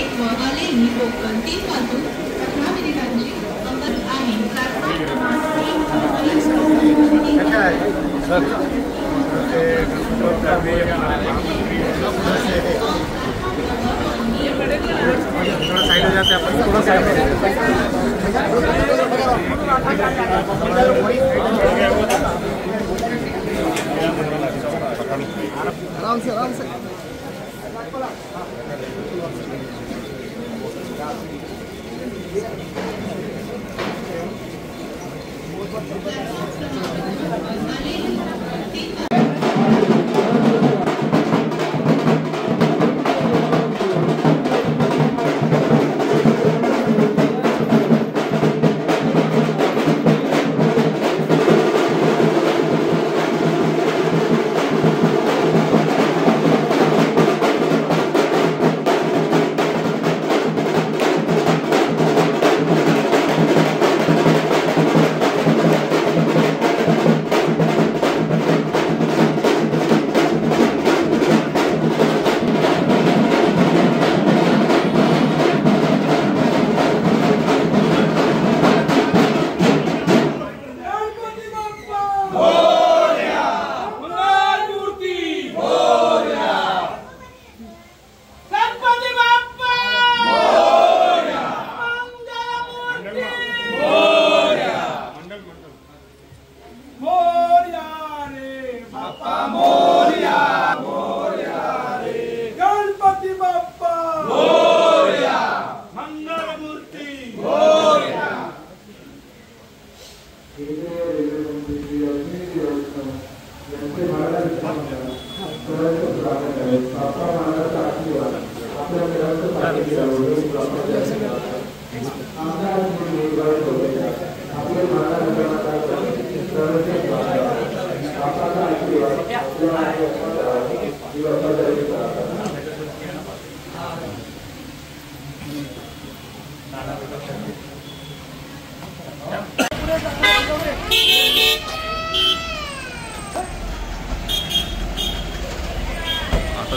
एक व आलेली कोकण तीन वाजून अठरा मिनिटांची अंमल आहे प्लॅटफॉर्म थोड़ा साइड हो जाते हैं अपन थोड़ा साइड आराम से आराम से।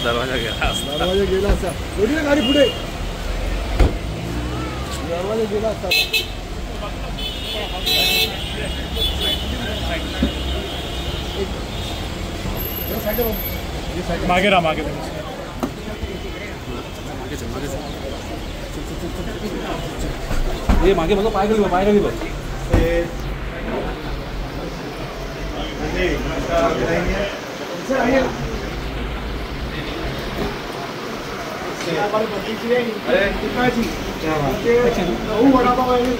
दरवाज़ा गेला दरवाज़ा गेला असा गाडी पुढे. दरवाज़ा गेला असता. मागे राहा मागे हे मागे बघ पाय गेली पाय गेली बघ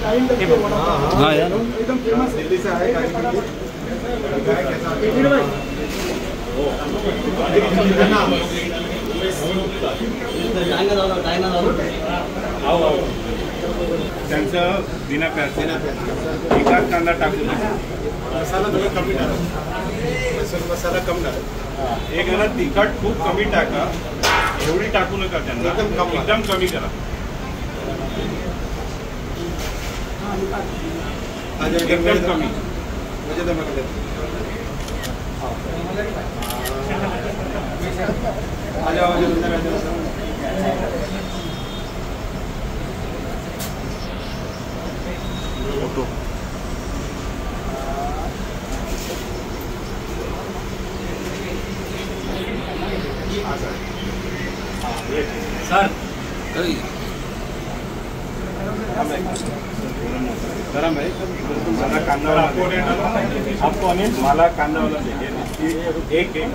हा यार। एकदम फ़ेमस दिल्लीचा आहे त्यांचं बिना प्याज एकाच कांदा टाकून मसाला थोडा कमी टाका. मसाला कम टाका. एक ना तिखट खूप कमी टाका. एवढी टाकू नका त्यांना. एकदम कमी. एकदम कमी करा. एकदम कमी. म्हणजे आ जाओ अंदर आ जाओ फ़ोटो सर अरे, गरम है मला कांदा आपको अनिल मला कांदा वाला चाहिए एक एक.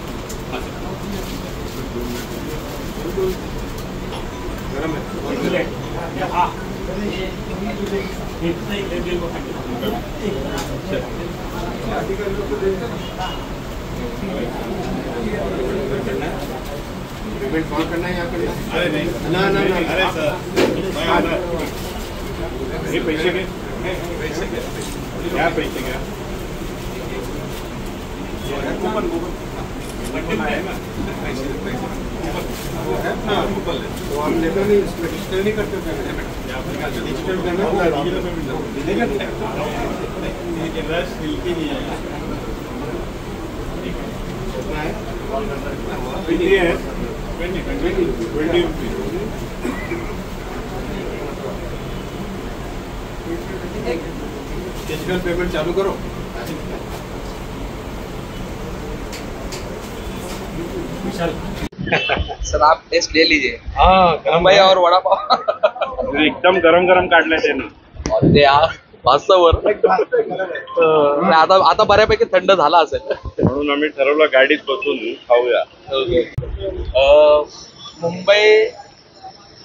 ये गरम है बहुत गरम है। पेमेंट कौन करना है यहाँ अरे नहीं ना ना ना अरे सर हे पैसे घे पैसे घ्या. घ्या पैसे घ्या कूपन कूपन ना पैसे पैसे वो है ना तो हम लेते नहीं इसमें डिजिटल पेमेंट है है है चालू करो। सर आप टेस्ट ले लीजिए। हाँ मुंबई और वड़ा पाव एकदम गरम गरम काढलंय त्यानं और ते आता आता बऱ्यापैकी थंड झाला असेल. म्हणून आम्ही ठरवलं गाडीत बसून खाऊया. अ, मुंबई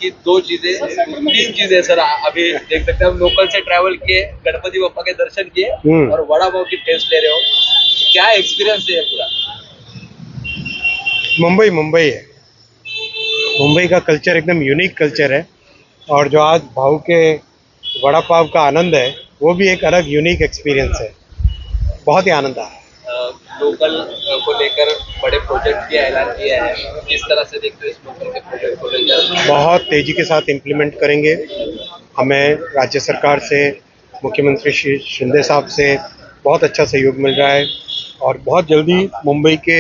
की दो चीजें तीन चीजें सर अभी देख सकते हैं हम लोकल से ट्रैवल किए गणपति बप्पा के दर्शन किए और वड़ा पाव की टेस्ट ले रहे हो। क्या एक्सपीरियंस है पूरा? मुंबई मुंबई है। मुंबई का कल्चर एकदम यूनिक कल्चर है। और जो आज भाव के वड़ा पाव का आनंद है वो भी एक अलग यूनिक एक्सपीरियंस है। बहुत ही आनंद आया। लोकल को लेकर बड़े प्रोजेक्ट की ऐलान किया है। किस तरह से देखते हो इस लोकल के प्रोजेक्ट को लेकर? बहुत तेज़ी के साथ इम्प्लीमेंट करेंगे। हमें राज्य सरकार से मुख्यमंत्री श्री शिंदे साहब से बहुत अच्छा सहयोग मिल रहा है। और बहुत जल्दी मुंबई के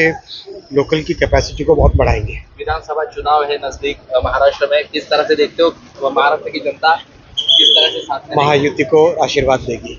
लोकल की कैपेसिटी को बहुत बढ़ाएँगे। विधानसभा चुनाव है नज़दीक महाराष्ट्र में। किस तरह से देखते हो महाराष्ट्र की जनता किस तरह से साथ महायुति को आशीर्वाद देगी।